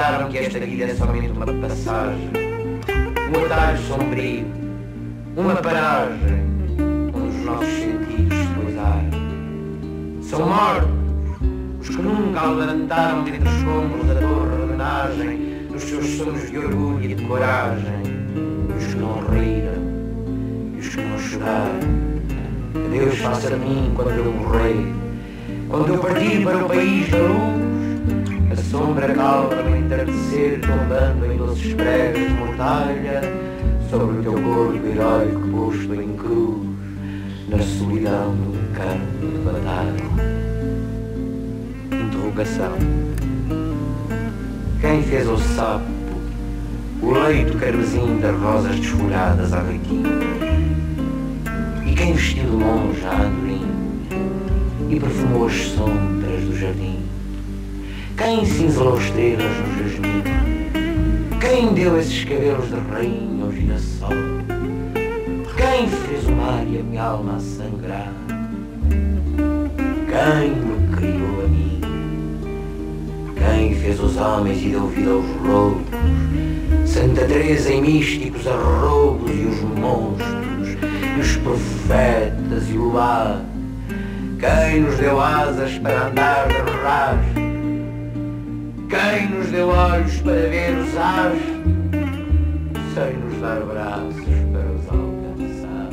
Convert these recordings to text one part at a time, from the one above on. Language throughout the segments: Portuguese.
pensaram que esta vida é somente uma passagem, um atalho sombrio, uma paragem onde os nossos sentidos se coisaram. São mortos os que nunca levantaram dentre os escombros da torre de homenagem nos seus sonhos de orgulho e de coragem, os que não riram, os que não choraram. Que Deus faça de mim quando eu morrer, quando eu partir para o país da luz, a sombra calma no entardecer, tombando em doces de mortalha, sobre o teu corpo heróico posto em cruz, na solidão do campo de batalha interrogação. Quem fez o sapo, o leito carmesim das rosas desfolhadas à noitinha? E quem vestiu de monja a andorinha e perfumou as sombras do jardim? Quem cinzelou estrelas no jasmim? Quem deu esses cabelos de rainha ao girassol? Quem fez o mar e a minha alma a sangrar? Quem me criou a mim? Quem fez os homens e deu vida aos lobos? Santa Teresa em místicos arrobos e os monstros, e os profetas e o ar. Quem nos deu asas para andar de rastro? Quem nos deu olhos para ver os astros? Sem nos dar braços para os alcançar.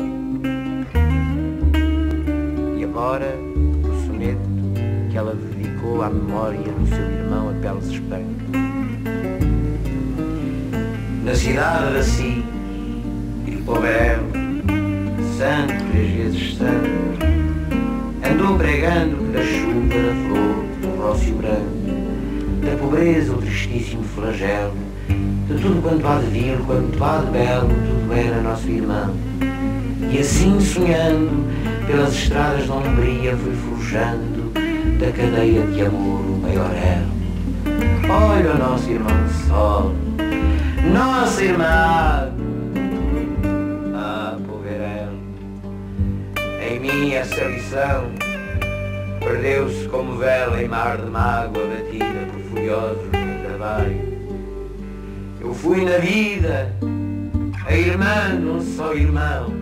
E agora, o soneto que ela dedicou à memória do seu irmão a Peles Espanca. Na cidade de Assis e de santo três vezes santo, andou pregando que da chuva, da flor, do rócio branco, da pobreza o tristíssimo flagelo, de tudo quanto há de vil, quanto há de belo, tudo era nosso irmão. E assim sonhando, pelas estradas da Umbria fui forjando da cadeia de amor o maior elo. Olha o nosso irmão sol, nossa irmã, ah, poverelo. Em mim essa lição perdeu-se como vela em mar de mágoa batida de trabalho. Eu fui na vida a irmã de um só irmão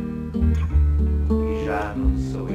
e já não sou eu.